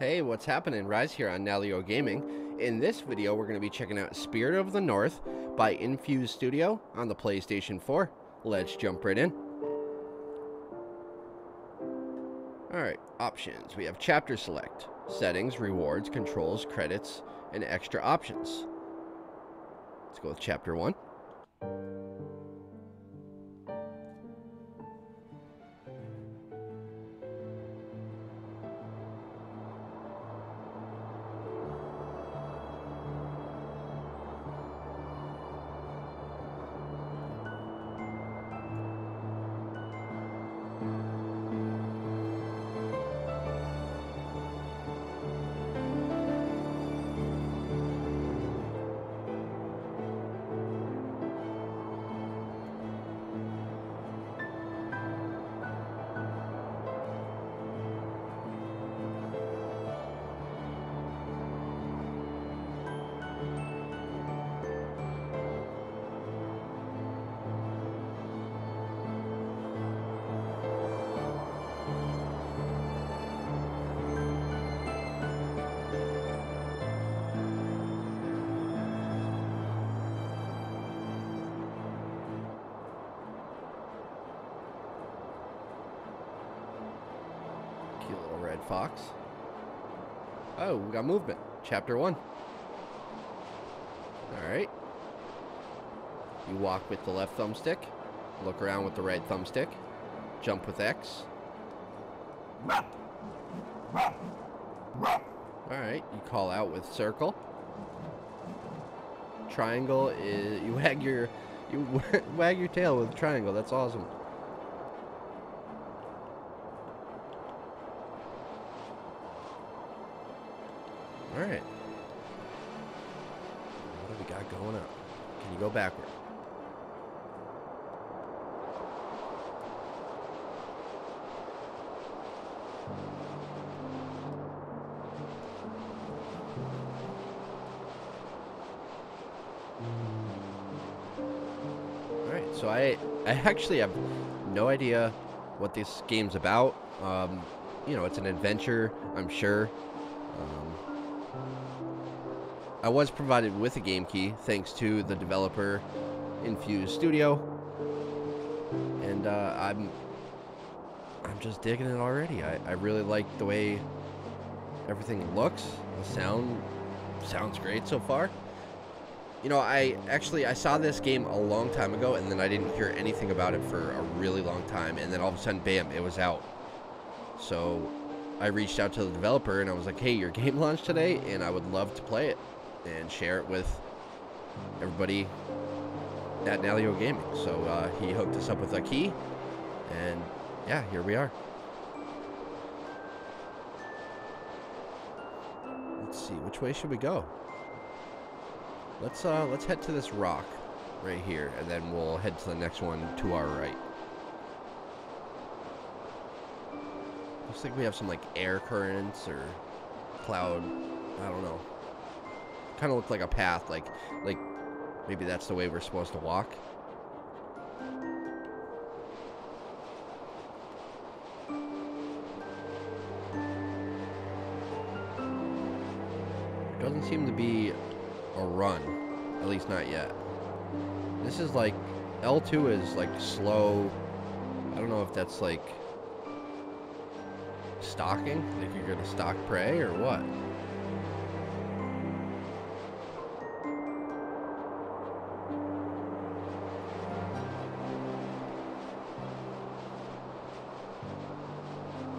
Hey, what's happening? Rise here on Nalyo Gaming. In this video, we're going to be checking out Spirit of the North by Infuse Studio on the PlayStation 4. Let's jump right in. Alright, options. We have Chapter Select, Settings, Rewards, Controls, Credits, and Extra Options. Let's go with Chapter 1. Red fox. Oh, we got movement. Chapter 1. Alright. You walk with the left thumbstick. Look around with the right thumbstick. Jump with X. Alright, you call out with circle. Triangle is you wag your you wag your tail with triangle. That's awesome. Actually have no idea what this game's about. Um, you know, it's an adventure, I'm sure. Um, I was provided with a game key thanks to the developer Infuse Studio, and uh, I'm I'm just digging it already. I, I really like the way everything looks. The sound sounds great so far. You know, I actually I saw this game a long time ago, and then I didn't hear anything about it for a really long time, and then all of a sudden, bam, it was out. So I reached out to the developer and I was like, "Hey, your game launched today, and I would love to play it and share it with everybody at Nalyo Gaming." So uh, he hooked us up with a key, and yeah, here we are. Let's see, which way should we go? Let's uh, let's head to this rock right here, and then we'll head to the next one to our right. Looks like we have some like air currents or cloud. I don't know. Kind of look like a path, like like maybe that's the way we're supposed to walk. Doesn't seem to be a run, at least not yet. This is like L2 is like slow. I don't know if that's like stalking? Like you're gonna stalk prey or what?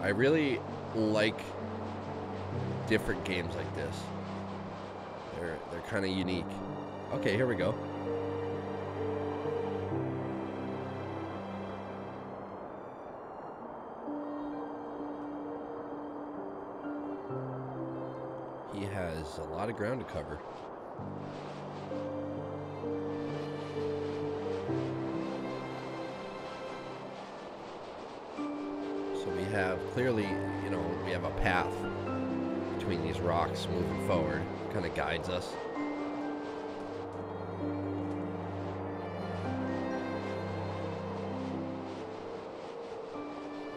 I really like different games like this. They're they're kind of unique. Okay, here we go. He has a lot of ground to cover. So we have clearly, you know, we have a path between these rocks moving forward. Kind of guides us.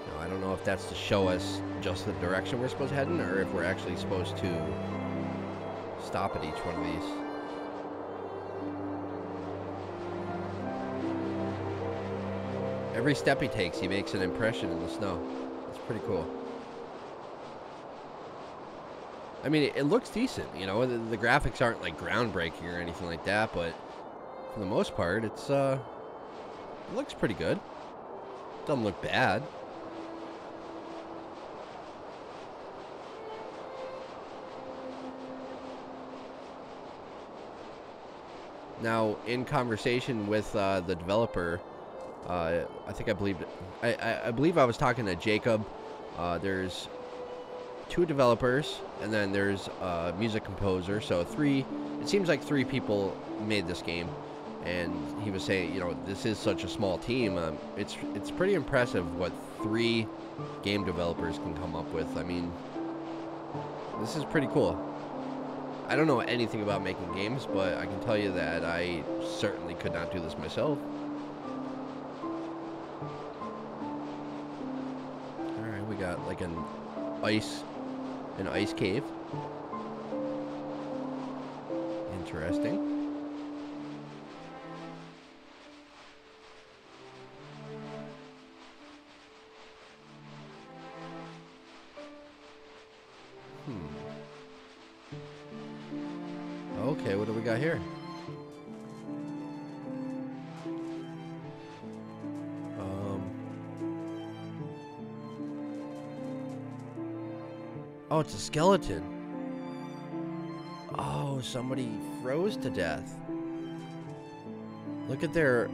Now, I don't know if that's to show us just the direction we're supposed to head in, or if we're actually supposed to stop at each one of these. Every step he takes, he makes an impression in the snow. It's pretty cool. I mean, it, it looks decent, you know. The, the, graphics aren't like groundbreaking or anything like that, but for the most part, it's uh, it looks pretty good. Doesn't look bad. Now, in conversation with uh, the developer, uh, I think I believe I, I, I, believe I was talking to Jacob. Uh, there's two developers, and then there's a music composer. So three. It seems like three people made this game, and he was saying, you know, this is such a small team. Um, it's it's pretty impressive what three game developers can come up with. I mean, this is pretty cool. I don't know anything about making games, but I can tell you that I certainly could not do this myself. Alright, we got like an ice an ice cave. Interesting. It's a skeleton. Oh, somebody froze to death. Look at their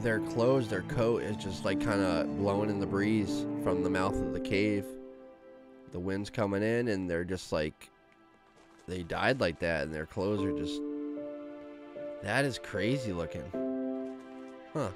their clothes, their coat is just like kind of blowing in the breeze from the mouth of the cave. The wind's coming in and they're just like they died like that and their clothes are just that is crazy looking huh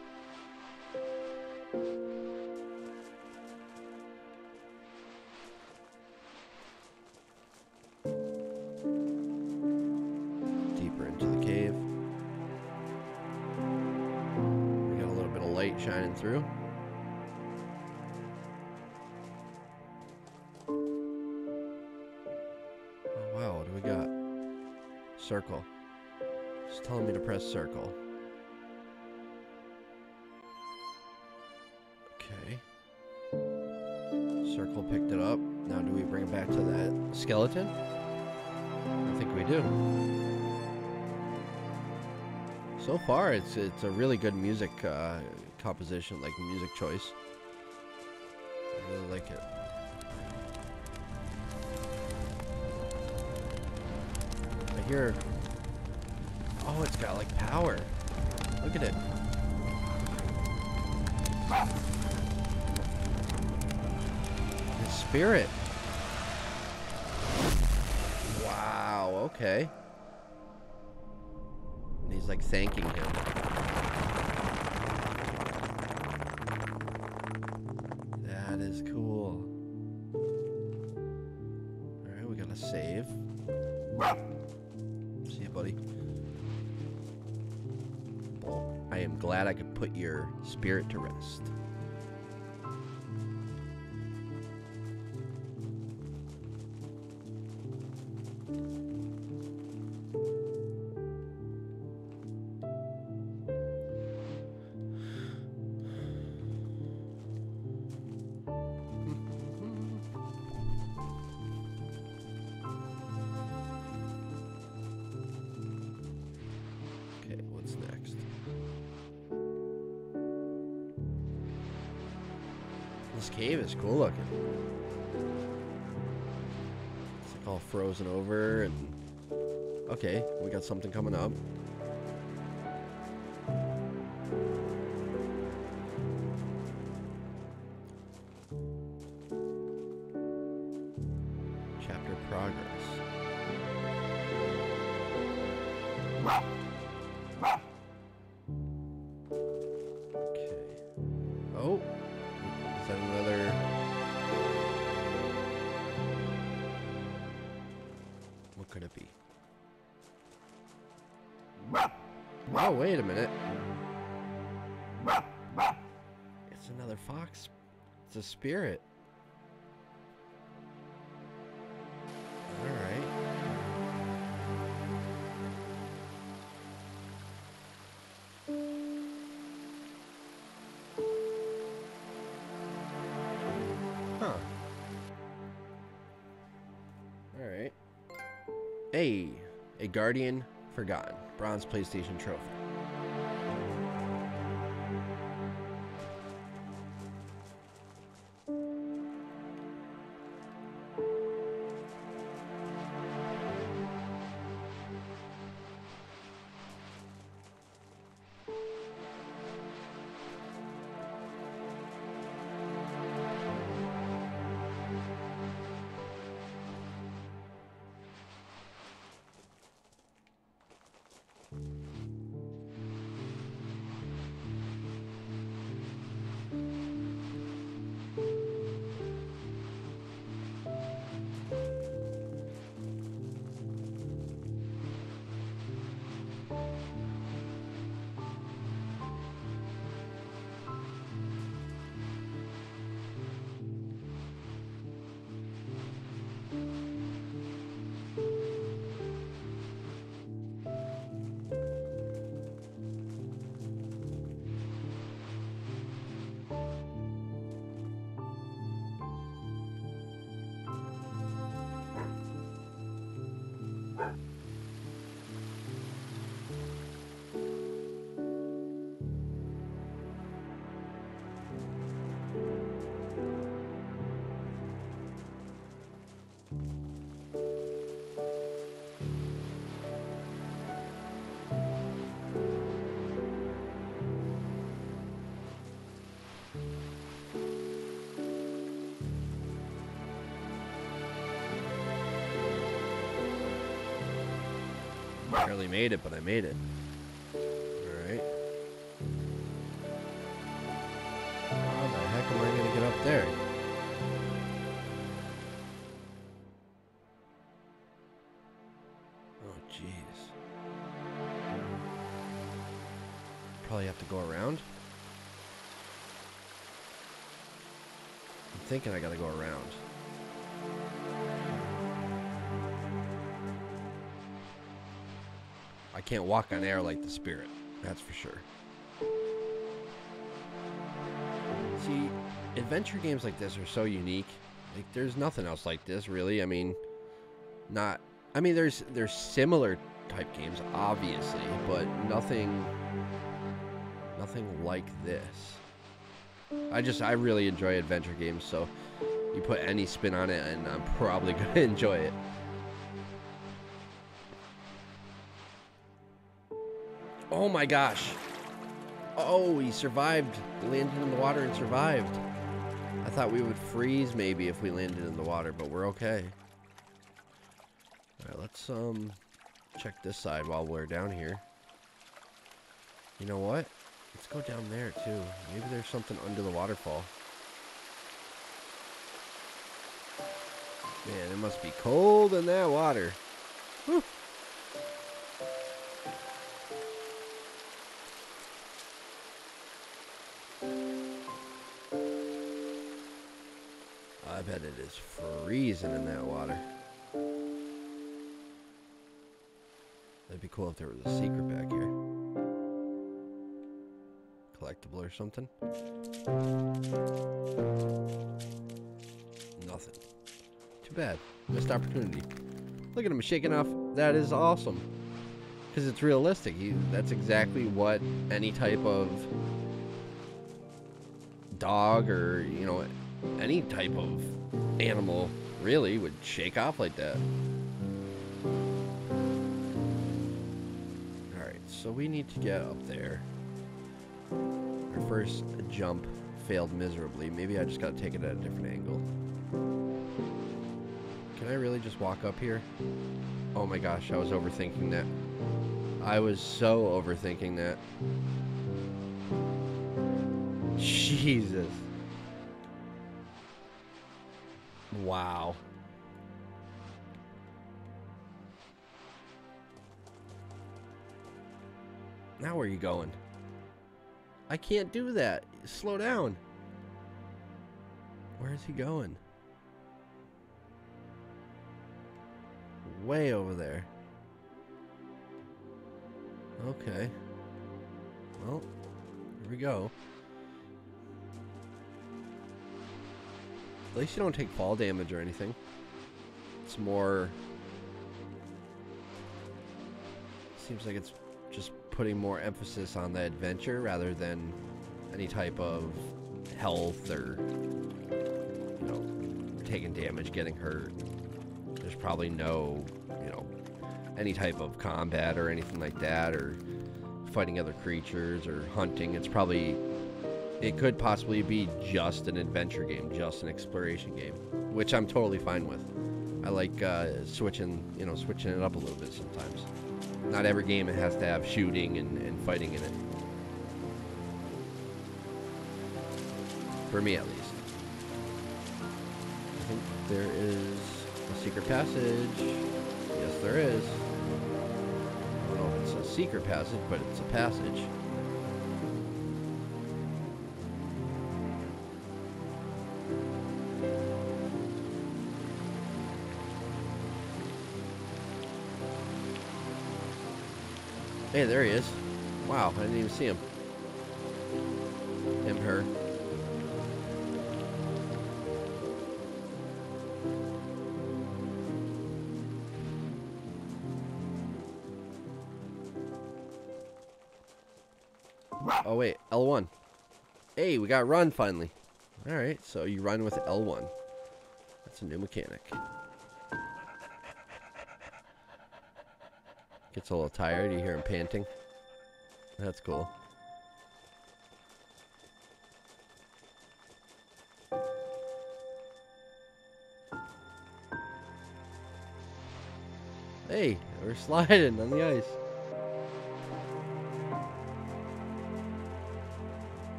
It's telling me to press circle. Okay. Circle picked it up. Now do we bring it back to that skeleton? I think we do. So far, it's it's a really good music uh, composition, like music choice. I really like it. here. Oh, it's got like power. Look at it. The spirit. Wow, okay. And he's like thanking him. Glad I could put your spirit to rest. This cave is cool looking. It's like all frozen over and... Okay, we got something coming up. spirit. All right. All right. A guardian forgotten bronze PlayStation trophy. I barely made it, but I made it. Alright. How the heck am I gonna get up there? Oh, jeez. Probably have to go around. I'm thinking I gotta go around. Can't walk on air like the spirit. That's for sure. See, adventure games like this are so unique. Like there's nothing else like this really. I mean, not I mean there's there's similar type games obviously, but nothing nothing like this. I just I really enjoy adventure games, so you put any spin on it and I'm probably going to enjoy it. Oh my gosh. Oh, he survived. Landed in the water and survived. I thought we would freeze maybe if we landed in the water, but we're okay. Alright, let's um check this side while we're down here. You know what? Let's go down there too. Maybe there's something under the waterfall. Man, it must be cold in that water. Whew. Is freezing in that water. That'd be cool if there was a secret back here. Collectible or something. Nothing. Too bad. Missed opportunity. Look at him shaking off. That is awesome. Because it's realistic. He, that's exactly what any type of dog or, you know, any type of animal really would shake off like that. Alright, so we need to get up there. Our first jump failed miserably. Maybe I just gotta take it at a different angle. Can I really just walk up here? Oh my gosh, I was overthinking that. I was so overthinking that. Jesus. Wow. Now where are you going? I can't do that. Slow down. Where is he going? Way over there. Okay. Well, here we go. At least you don't take fall damage or anything. it's more seems like it's just putting more emphasis on the adventure rather than any type of health or you know taking damage, getting hurt. There's probably no, you know, any type of combat or anything like that or fighting other creatures or hunting. It's probably it could possibly be just an adventure game, just an exploration game, which I'm totally fine with. I like uh, switching, you know, switching it up a little bit sometimes. Not every game has to have shooting and, and fighting in it. For me, at least. I think there is a secret passage. Yes, there is. I don't know if it's a secret passage, but it's a passage. Hey, there he is. Wow, I didn't even see him. Him, her. Oh wait, L1. Hey, we got run finally. Alright, so you run with L1. That's a new mechanic. Gets a little tired. You hear him panting. That's cool. Hey, we're sliding on the ice.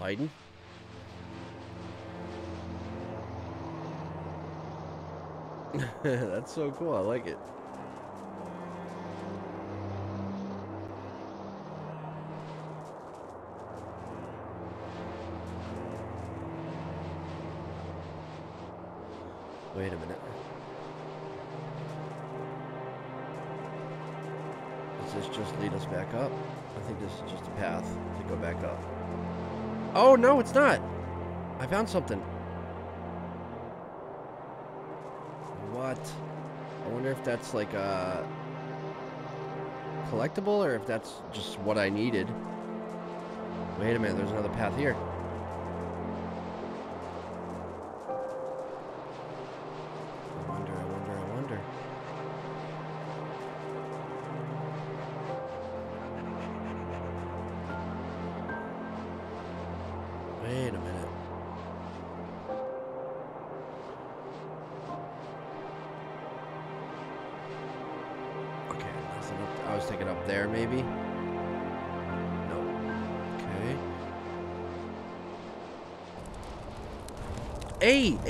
Sliding. That's so cool. I like it. Oh, no, it's not. I found something. What? I wonder if that's like a collectible or if that's just what I needed. Wait a minute, there's another path here.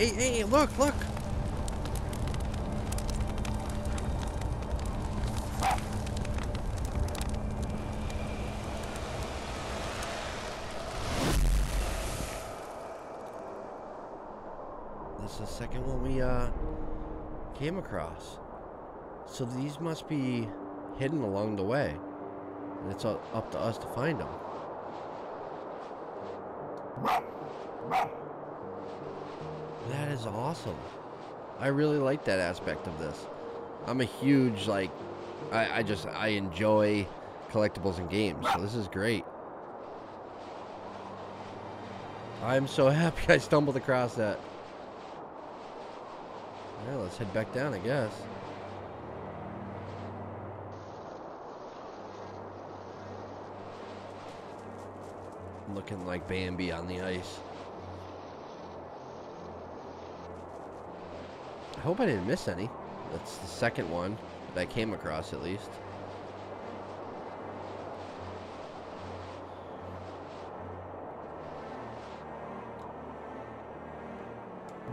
Hey, hey! Look, look! This is the second one we uh, came across. So these must be hidden along the way. And it's up to us to find them. awesome. I really like that aspect of this. I'm a huge, like, I, I just, I enjoy collectibles and games, so this is great. I'm so happy I stumbled across that. Yeah, let's head back down, I guess. Looking like Bambi on the ice. I hope I didn't miss any. That's the second one that I came across at least.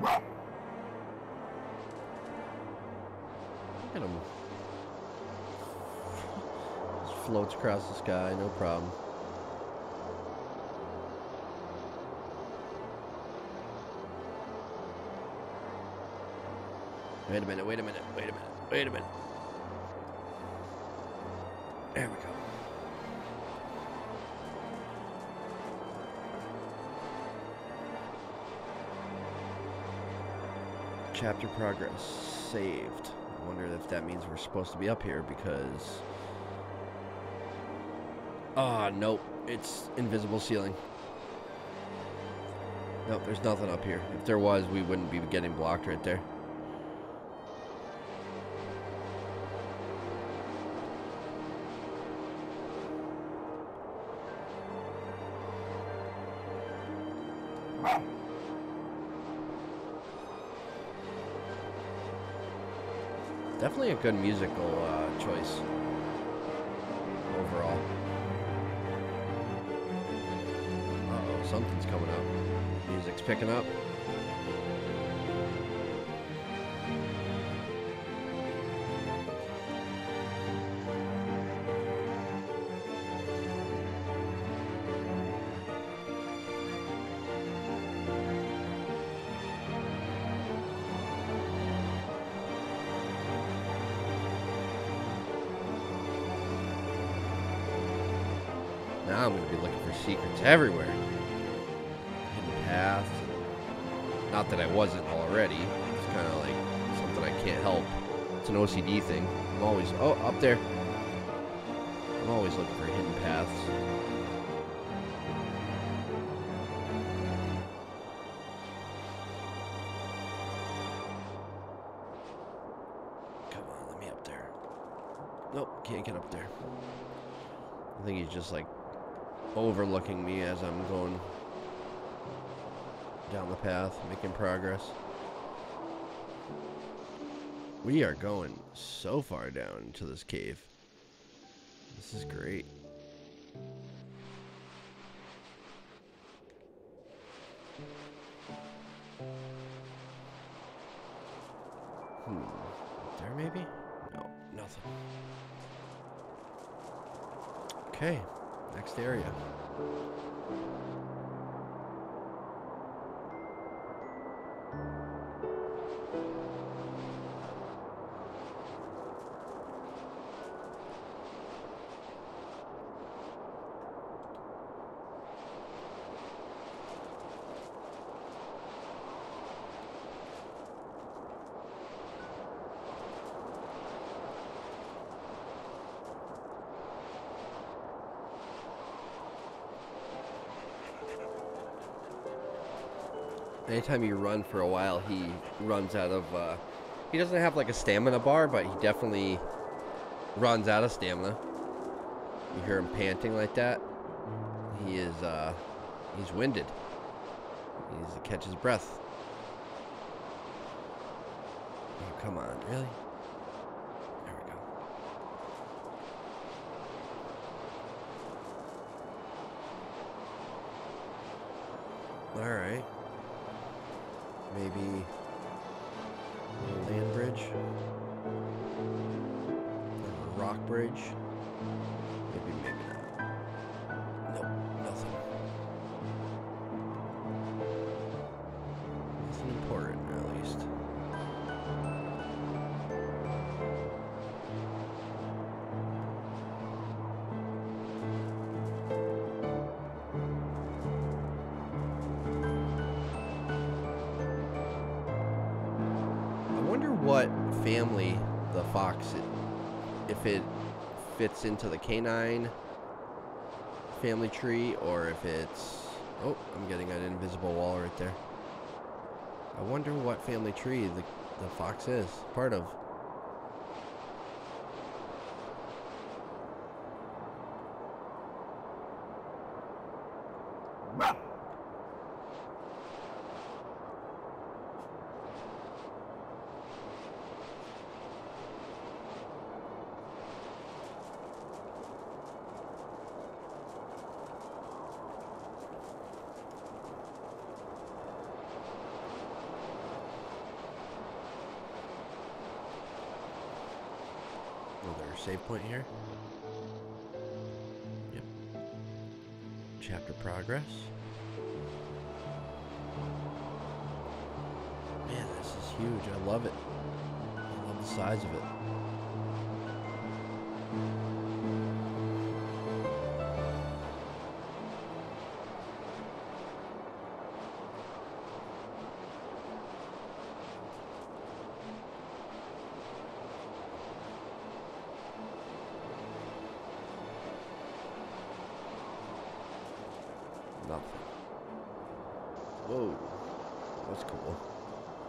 Look at him. Just floats across the sky, no problem. Wait a minute, wait a minute, wait a minute, wait a minute. There we go. Chapter progress saved. I wonder if that means we're supposed to be up here because. Ah, nope. It's invisible ceiling. Nope, there's nothing up here. If there was, we wouldn't be getting blocked right there. Definitely a good musical uh, choice overall. Uh-oh, something's coming up. Music's picking up. I'm gonna be looking for secrets everywhere. Hidden paths. Not that I wasn't already. It's kind of like something I can't help. It's an OCD thing. I'm always oh up there. I'm always looking for hidden paths. Come on, let me up there. Nope, can't get up there. I think he's just like overlooking me as I'm going down the path, making progress. We are going so far down into this cave. This is great. Hmm. There maybe? No, nothing. Okay, next area. Anytime you run for a while, he runs out of. Uh, he doesn't have like a stamina bar, but he definitely runs out of stamina. You hear him panting like that. He is. Uh, he's winded. He needs to catch his breath. Oh, come on, really? What family the fox, if it fits into the canine family tree or if it's. Oh, I'm getting an invisible wall right there. I wonder what family tree the, the fox is part of. Oh, there's a save point here. Yep. Chapter progress.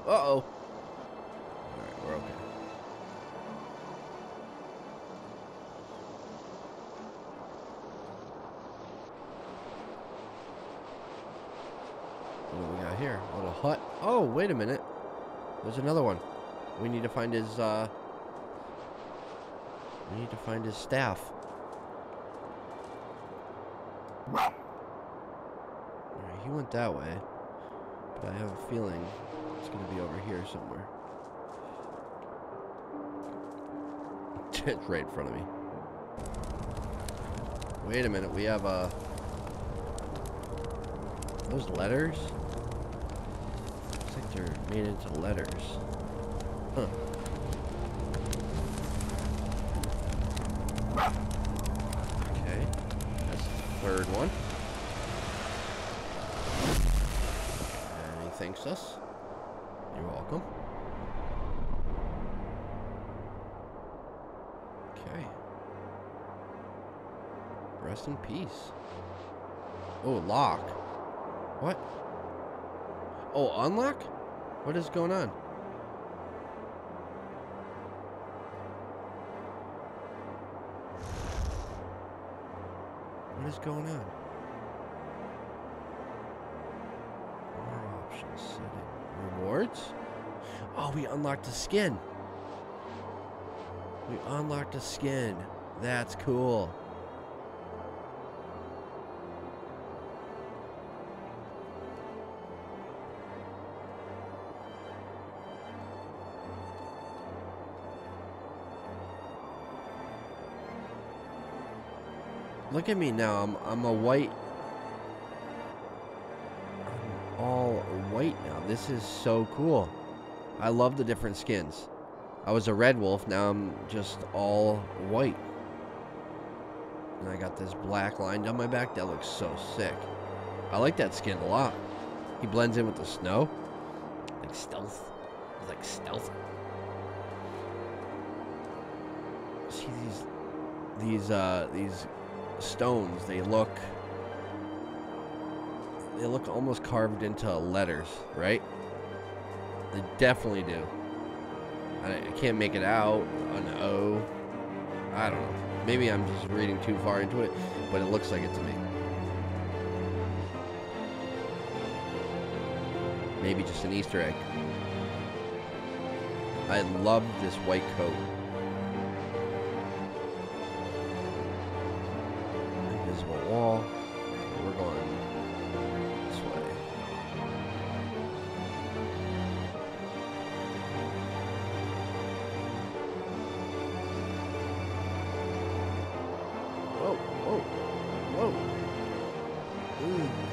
Uh-oh. Alright, we're okay. What do we got here? A little hut. Oh, wait a minute. There's another one. We need to find his, uh... We need to find his staff. Alright, he went that way. But I have a feeling it's gonna be over here somewhere. It's right in front of me. Wait a minute, we have, uh... Those letters? Looks like they're made into letters. Huh. Okay. That's the third one. And he thanks us. You're welcome. Okay. Rest in peace. Oh, lock. What? Oh, unlock? What is going on? What is going on? More options setting. Rewards? Oh, we unlocked a skin. We unlocked a skin. That's cool. Look at me now. I'm I'm a white. I'm all white now. This is so cool. I love the different skins. I was a red wolf. Now I'm just all white. And I got this black line down my back. That looks so sick. I like that skin a lot. He blends in with the snow. Like stealth. Like stealth. See these these uh these stones, they look they look almost carved into letters, right? They definitely do. I, I can't make it out. An O. I don't know. Maybe I'm just reading too far into it, but it looks like it to me. Maybe just an Easter egg. I love this white coat.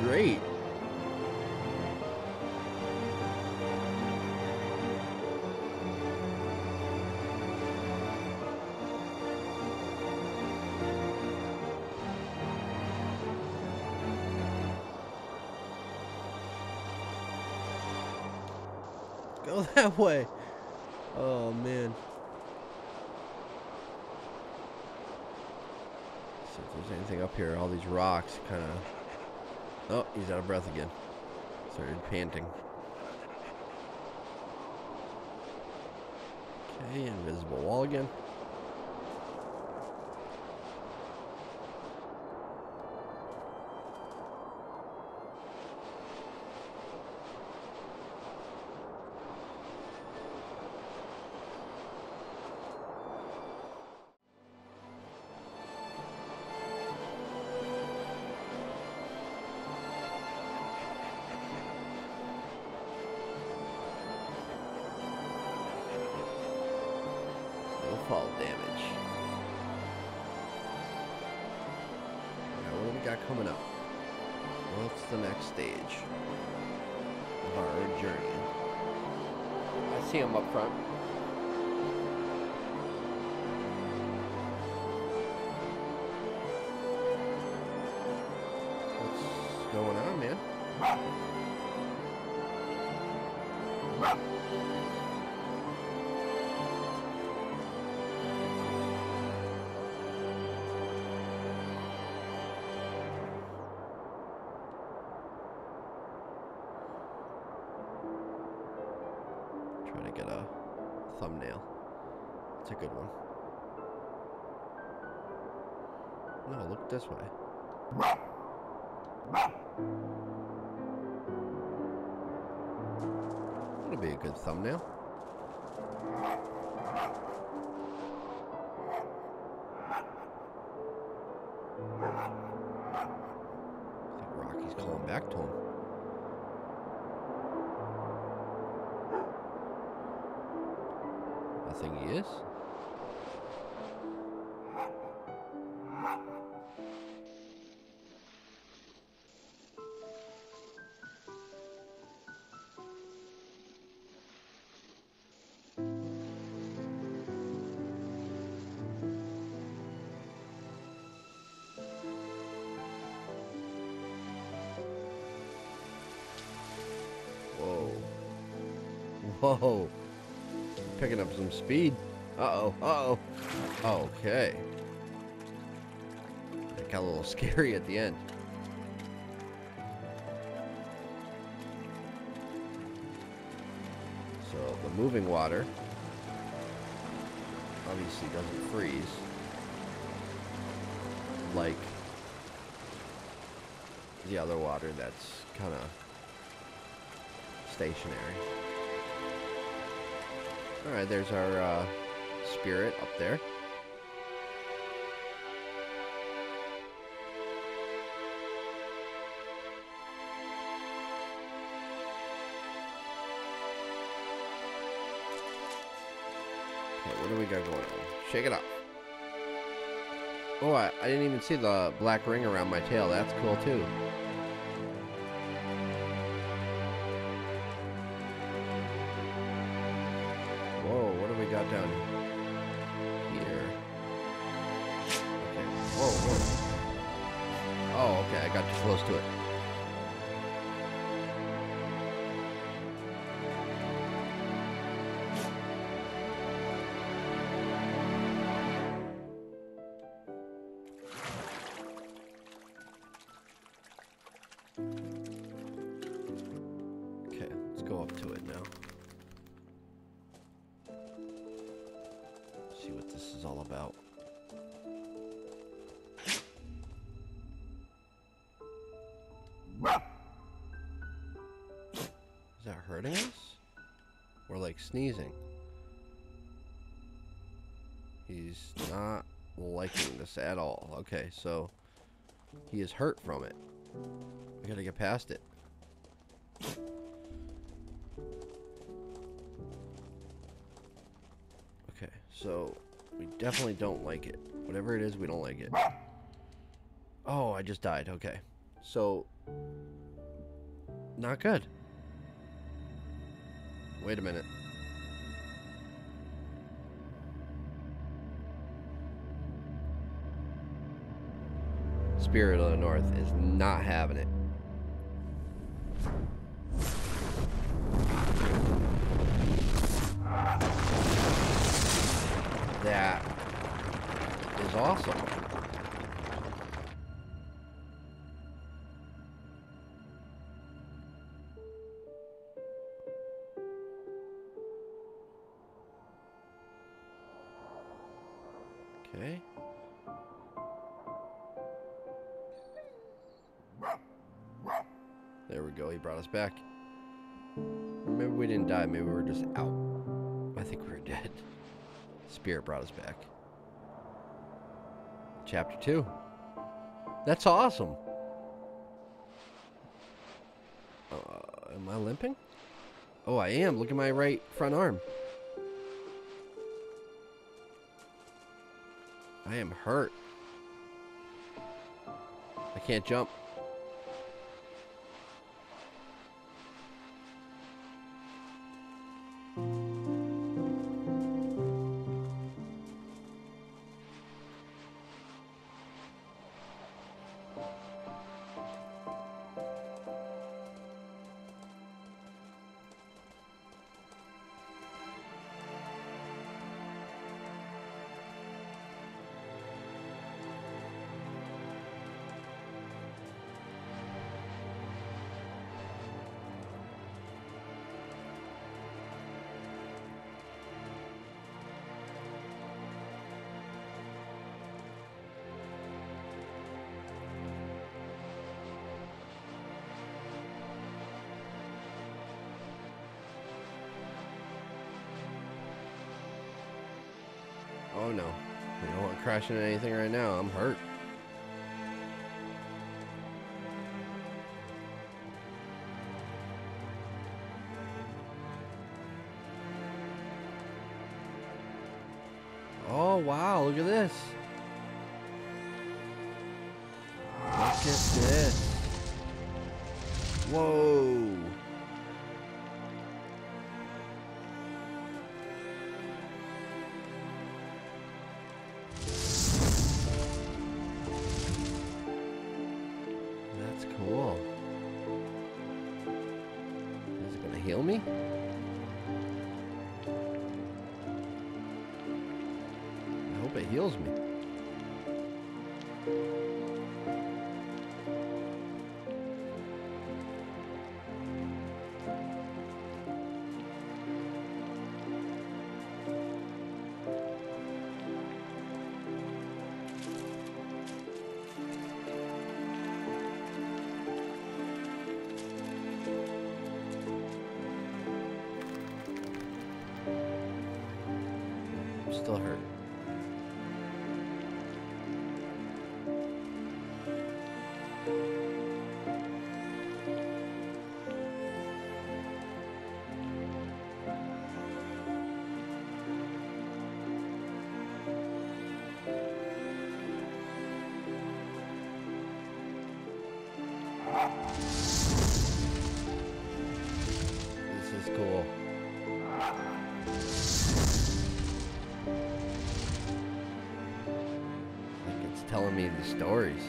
Great. Go that way. Oh man. See if there's anything up here. All these rocks kind of. Oh, he's out of breath again. Started panting. Okay, invisible wall again. Trying to get a thumbnail. It's a good one. No, look this way. That'll be a good thumbnail. Whoa. Picking up some speed. Uh-oh. Uh-oh. Okay. It got a little scary at the end. So the moving water obviously doesn't freeze like the other water that's kind of stationary. Alright, there's our uh, spirit up there. Okay, what do we got going on? Shake it up. Oh, I, I didn't even see the black ring around my tail. That's cool too. Okay, so he is hurt from it. We gotta get past it. Okay, so we definitely don't like it. Whatever it is, we don't like it. Oh, I just died. Okay. So, not good. Wait a minute. Spirit of the North is not having it. That is awesome. Back. Maybe we didn't die. Maybe we were just out. I think we were dead. Spirit brought us back. Chapter 2. That's awesome. Uh, am I limping? Oh, I am. Look at my right front arm. I am hurt. I can't jump. Oh no. I don't want to crash into anything right now. I'm hurt. Me? I hope it heals me. Telling me the stories.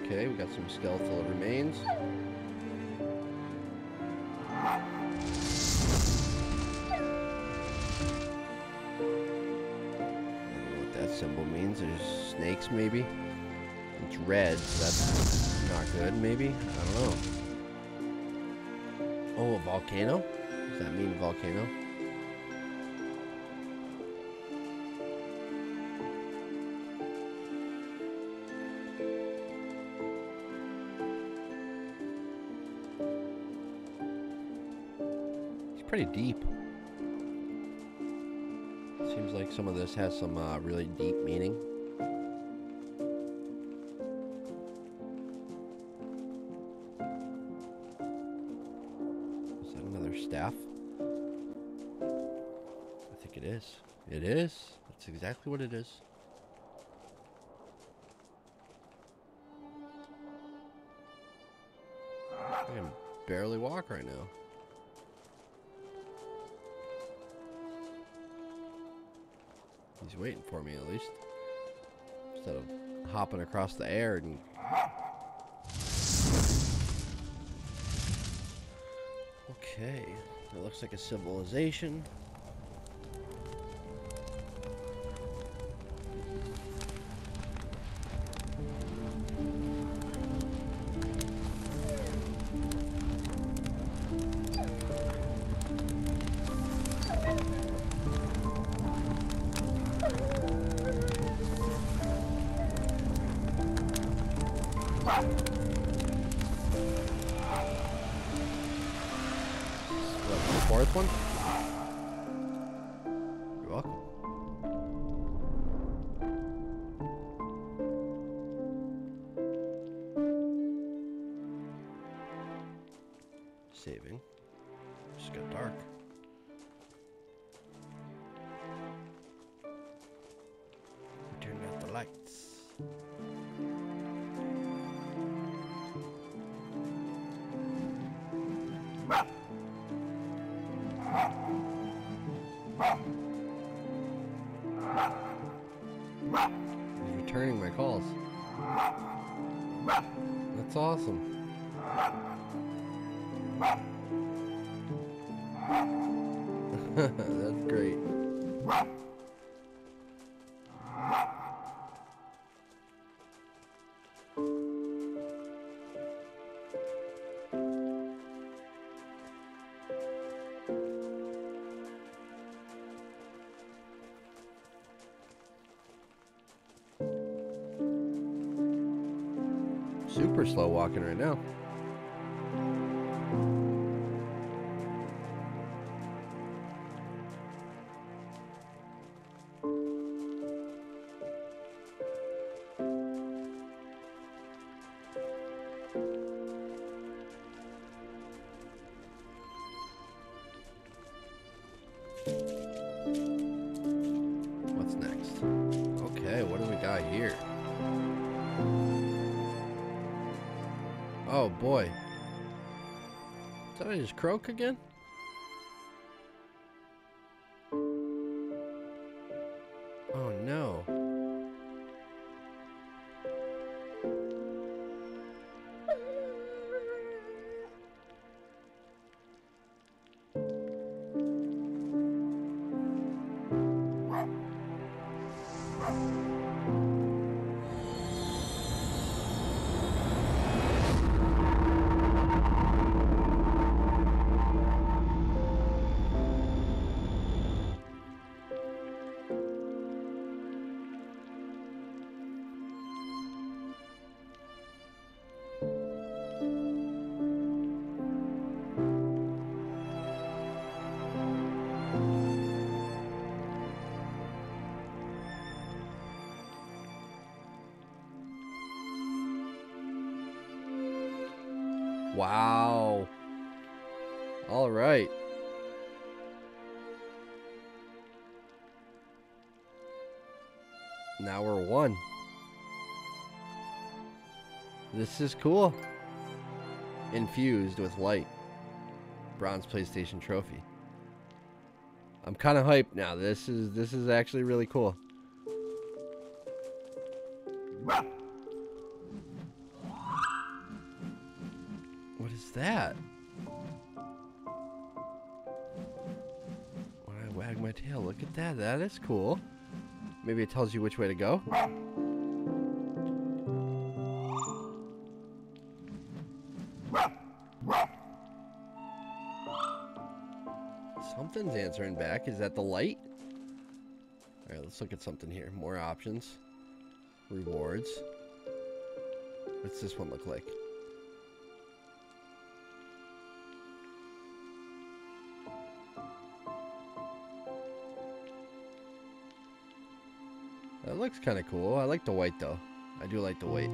Okay, we got some skeletal remains. Maybe. It's red, so that's not good, maybe. I don't know. Oh, a volcano? Does that mean volcano? It's pretty deep. Seems like some of this has some uh, really deep meaning. Exactly what it is. I can barely walk right now. He's waiting for me at least. Instead of hopping across the air and Okay. It looks like a civilization. Super slow walking right now. Oh boy. Did I just croak again? One. This is cool. Infused with light. Bronze PlayStation trophy. I'm kind of hyped now. This is this is actually really cool. What is that? When I wag my tail, look at that. That is cool. Maybe it tells you which way to go. Something's answering back. Is that the light? Alright, let's look at something here. More options. Rewards. What's this one look like? That looks kind of cool. I like the white though. I do like the white.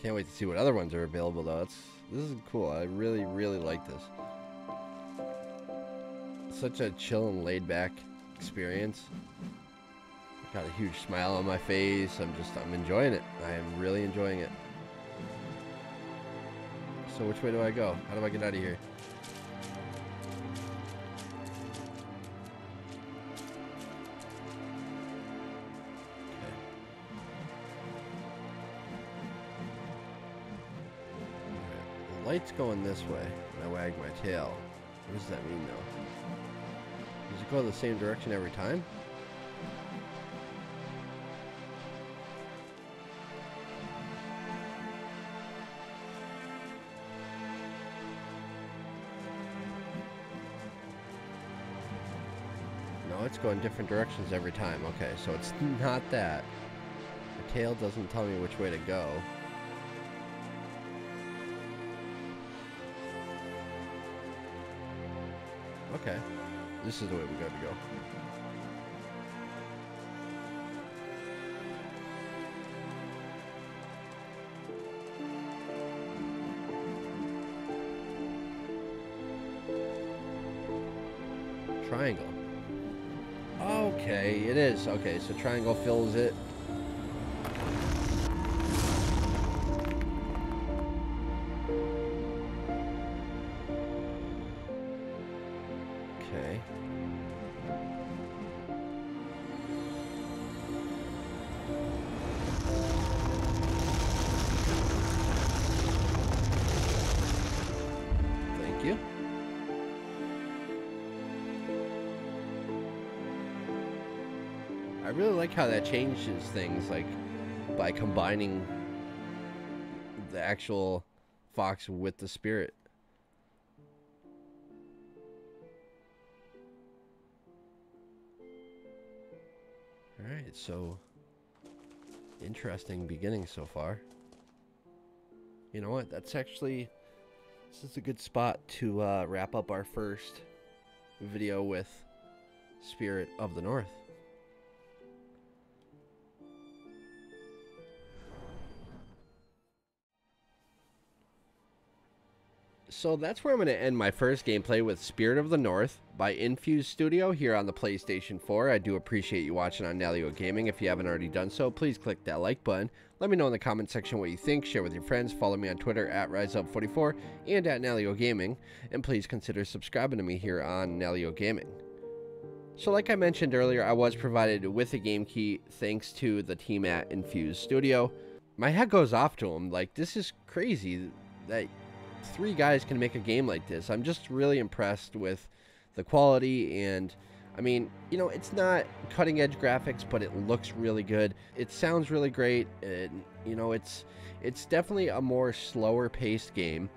Can't wait to see what other ones are available though. It's, this is cool. I really, really like this. Such a chill and laid back experience. Got a huge smile on my face. I'm just, I'm enjoying it. I am really enjoying it. So which way do I go? How do I get out of here? Light's going this way, and I wag my tail. What does that mean, though? Does it go the same direction every time? No, it's going different directions every time. Okay, so it's not that. The tail doesn't tell me which way to go. Okay. This is the way we got to go. Triangle. Okay, it is. Okay, so triangle fills it. Changes things, like by combining the actual fox with the spirit. All right, so interesting beginning so far. You know what? That's actually this is a good spot to uh, wrap up our first video with Spirit of the North. So that's where I'm going to end my first gameplay with Spirit of the North by Infuse Studio here on the PlayStation 4. I do appreciate you watching on Nalyo Gaming. If you haven't already done so, please click that like button. Let me know in the comment section what you think. Share with your friends. Follow me on Twitter at RiseUp44 and at Nalyo Gaming. And please consider subscribing to me here on Nalyo Gaming. So like I mentioned earlier, I was provided with a game key thanks to the team at Infuse Studio. My head goes off to them. Like, this is crazy that three guys can make a game like this. I'm just really impressed with the quality and I mean, you know, it's not cutting edge graphics, but it looks really good. It sounds really great. And, you know, it's it's definitely a more slower paced game.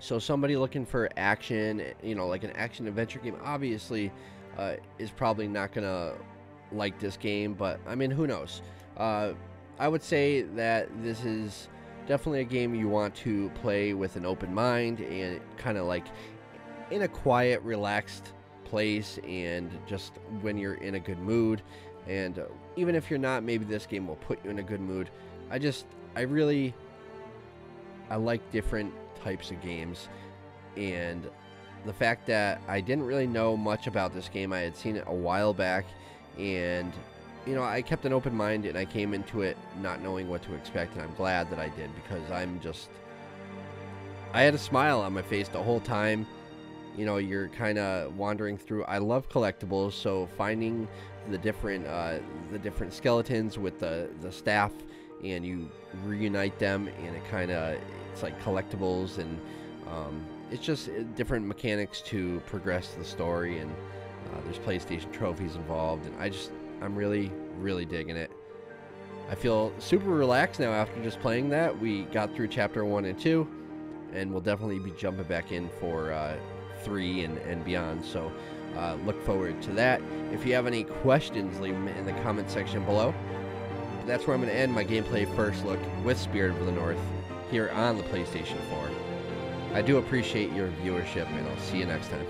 So somebody looking for action, you know, like an action adventure game, obviously uh, is probably not gonna like this game. But I mean, who knows? Uh, I would say that this is definitely a game you want to play with an open mind and kind of like in a quiet, relaxed place and just when you're in a good mood. And uh, even if you're not, maybe this game will put you in a good mood. I just, I really, I like different types of games. And the fact that I didn't really know much about this game, I had seen it a while back. And you know, I kept an open mind and I came into it not knowing what to expect, and I'm glad that I did because I'm just. I had a smile on my face the whole time. You know, you're kind of wandering through. I love collectibles, so finding the different uh, the different skeletons with the the staff, and you reunite them, and it kind of it's like collectibles, and um, it's just uh, different mechanics to progress the story, and uh, there's PlayStation trophies involved, and I just I'm really, really digging it. I feel super relaxed now after just playing that. We got through chapter one and two, and we'll definitely be jumping back in for uh, three and, and beyond. So uh, look forward to that. If you have any questions, leave them in the comment section below. That's where I'm going to end my gameplay first look with Spirit of the North here on the PlayStation 4. I do appreciate your viewership, and I'll see you next time.